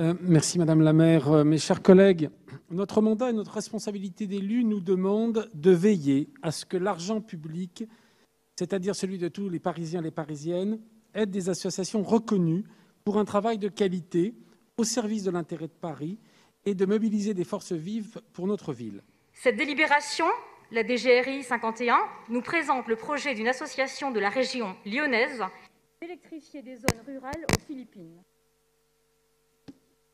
Euh, merci Madame la maire. Euh, mes chers collègues, notre mandat et notre responsabilité d'élu nous demandent de veiller à ce que l'argent public, c'est-à-dire celui de tous les Parisiens et les Parisiennes, aide des associations reconnues pour un travail de qualité au service de l'intérêt de Paris et de mobiliser des forces vives pour notre ville. Cette délibération, la DGRI 51, nous présente le projet d'une association de la région lyonnaise d'électrifier des zones rurales aux Philippines.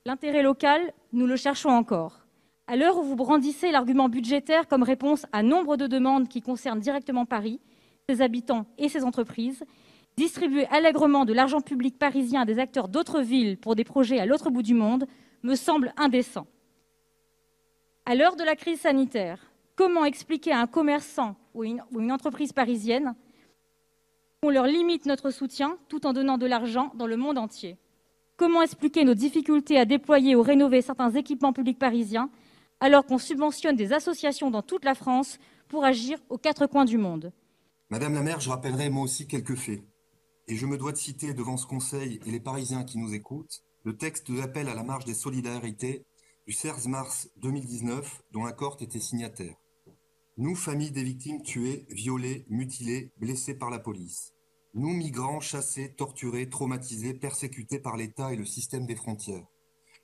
L'intérêt local, nous le cherchons encore. À l'heure où vous brandissez l'argument budgétaire comme réponse à nombre de demandes qui concernent directement Paris, ses habitants et ses entreprises, distribuer allègrement de l'argent public parisien à des acteurs d'autres villes pour des projets à l'autre bout du monde me semble indécent. À l'heure de la crise sanitaire, comment expliquer à un commerçant ou une, entreprise parisienne qu'on leur limite notre soutien tout en donnant de l'argent dans le monde entier? Comment expliquer nos difficultés à déployer ou rénover certains équipements publics parisiens alors qu'on subventionne des associations dans toute la France pour agir aux quatre coins du monde? Madame la maire, je rappellerai moi aussi quelques faits. Et je me dois de citer devant ce Conseil et les Parisiens qui nous écoutent le texte d'appel à la marche des solidarités du 16 mars 2019 dont la Corte était signataire. Nous, familles des victimes tuées, violées, mutilées, blessées par la police. Nous, migrants chassés, torturés, traumatisés, persécutés par l'État et le système des frontières.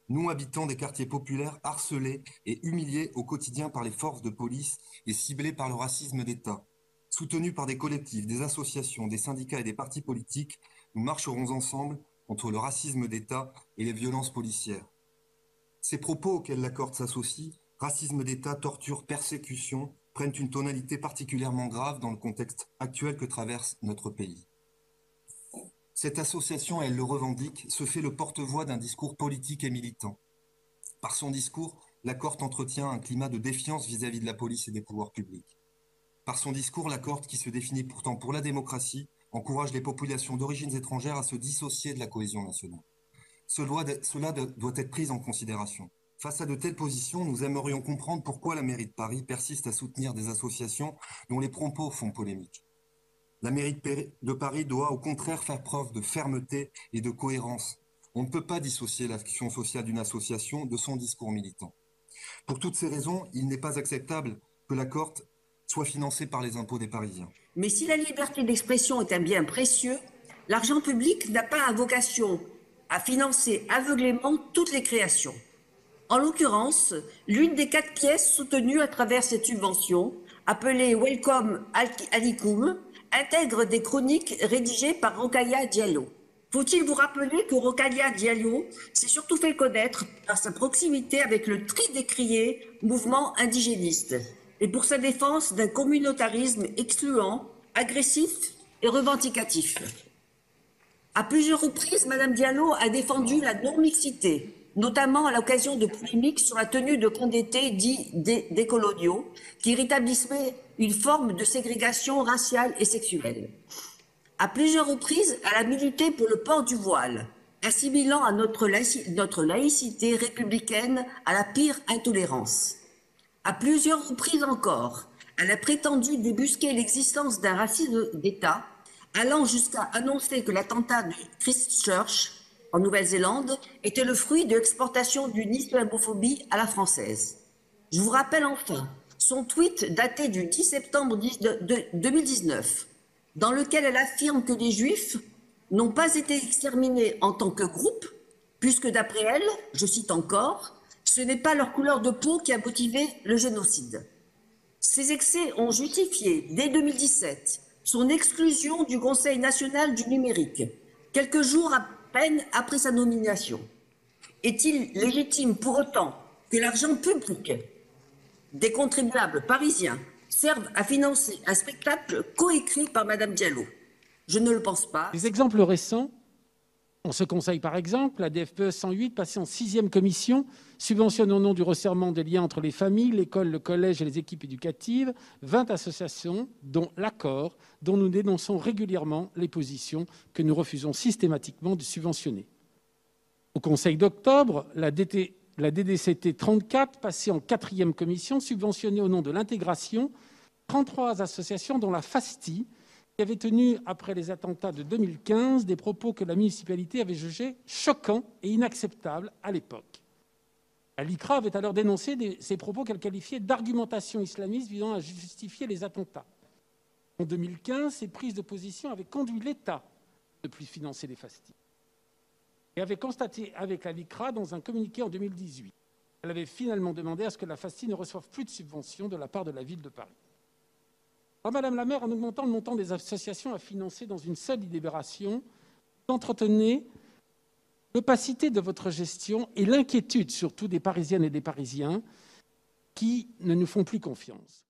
Nous, habitants des quartiers populaires, harcelés et humiliés au quotidien par les forces de police et ciblés par le racisme d'État. Soutenus par des collectifs, des associations, des syndicats et des partis politiques, nous marcherons ensemble contre le racisme d'État et les violences policières. Ces propos auxquels la s'associe, racisme d'État, torture, persécution, prennent une tonalité particulièrement grave dans le contexte actuel que traverse notre pays. Cette association, elle le revendique, se fait le porte-voix d'un discours politique et militant. Par son discours, la Corte entretient un climat de défiance vis-à-vis de la police et des pouvoirs publics. Par son discours, la Corte, qui se définit pourtant pour la démocratie, encourage les populations d'origines étrangères à se dissocier de la cohésion nationale. Cela, cela doit être pris en considération. Face à de telles positions, nous aimerions comprendre pourquoi la mairie de Paris persiste à soutenir des associations dont les propos font polémique. La mairie de Paris doit au contraire faire preuve de fermeté et de cohérence. On ne peut pas dissocier l'action sociale d'une association de son discours militant. Pour toutes ces raisons, il n'est pas acceptable que la Corte soit financée par les impôts des Parisiens. Mais si la liberté d'expression est un bien précieux, l'argent public n'a pas vocation à financer aveuglément toutes les créations. En l'occurrence, l'une des quatre pièces soutenues à travers cette subvention, appelée Welcome Alicum, intègre des chroniques rédigées par Rokaya Diallo. Faut-il vous rappeler que Rokaya Diallo s'est surtout fait connaître par sa proximité avec le tri décrié mouvement indigéniste et pour sa défense d'un communautarisme excluant, agressif et revendicatif. À plusieurs reprises, Madame Diallo a défendu la non-mixité, notamment à l'occasion de polémiques sur la tenue de camps d'été dits décoloniaux, qui rétablissaient une forme de ségrégation raciale et sexuelle. À plusieurs reprises, elle a milité pour le port du voile, assimilant à notre, notre laïcité républicaine à la pire intolérance. À plusieurs reprises encore, elle a prétendu débusquer l'existence d'un racisme d'État, allant jusqu'à annoncer que l'attentat de Christchurch en Nouvelle-Zélande était le fruit de l'exportation d'une islamophobie à la française. Je vous rappelle enfin son tweet daté du 10 septembre 2019, dans lequel elle affirme que les Juifs n'ont pas été exterminés en tant que groupe, puisque d'après elle, je cite encore, ce n'est pas leur couleur de peau qui a motivé le génocide. Ces excès ont justifié, dès 2017, son exclusion du Conseil national du numérique, quelques jours à peine après sa nomination. Est-il légitime pour autant que l'argent public des contribuables parisiens servent à financer un spectacle coécrit par Madame Diallo? Je ne le pense pas. Les exemples récents, on se conseille par exemple, la DFPE 108, passée en sixième commission, subventionne au nom du resserrement des liens entre les familles, l'école, le collège et les équipes éducatives 20 associations, dont l'accord, dont nous dénonçons régulièrement les positions que nous refusons systématiquement de subventionner. Au Conseil d'octobre, la DDCT 34, passée en quatrième commission, subventionnée au nom de l'intégration 33 associations, dont la FASTI, qui avait tenu, après les attentats de 2015, des propos que la municipalité avait jugés choquants et inacceptables à l'époque. l'ICRA avait alors dénoncé ces propos qu'elle qualifiait d'argumentation islamiste visant à justifier les attentats. En 2015, ces prises de position avaient conduit l'État de plus financer les fastis et avait constaté avec la LICRA dans un communiqué en 2018. Elle avait finalement demandé à ce que la FASTI ne reçoive plus de subventions de la part de la ville de Paris. Madame la maire, en augmentant le montant des associations à financer dans une seule délibération, vous entretenez l'opacité de votre gestion et l'inquiétude surtout des Parisiennes et des Parisiens qui ne nous font plus confiance.